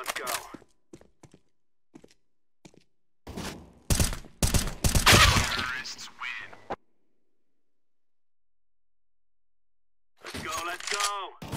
let's go. Terrorists win. Let's go, let's go!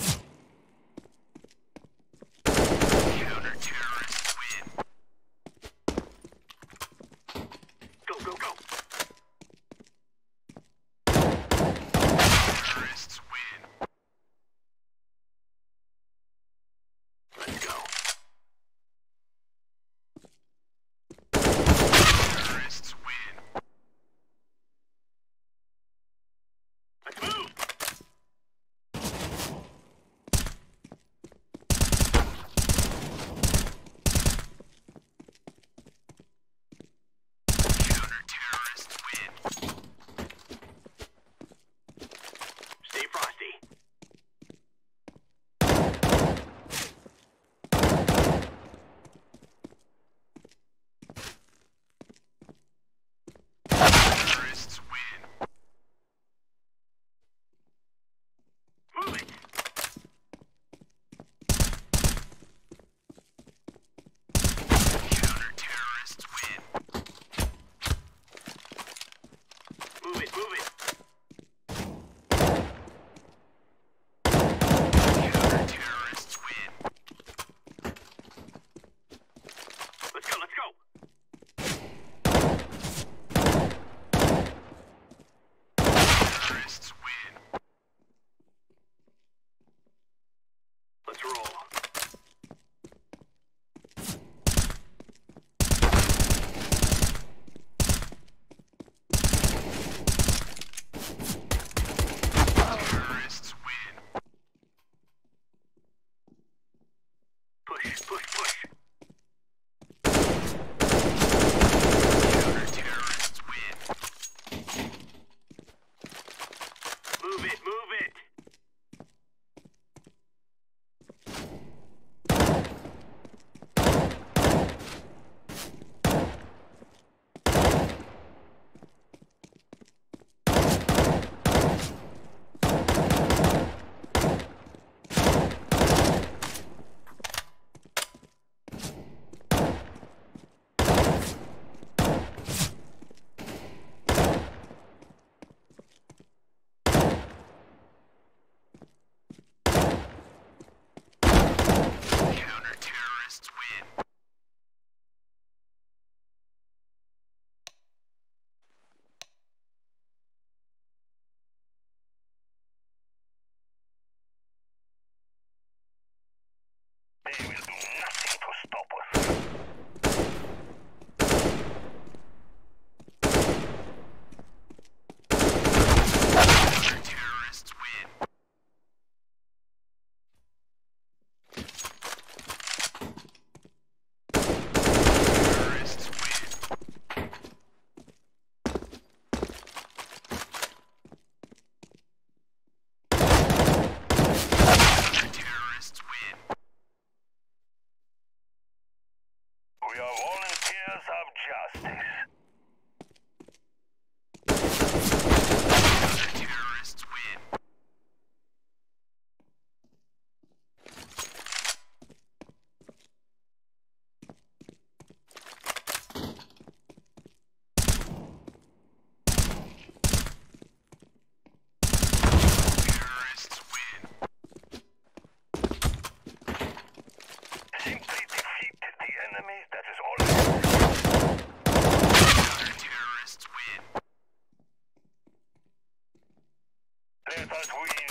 That's we.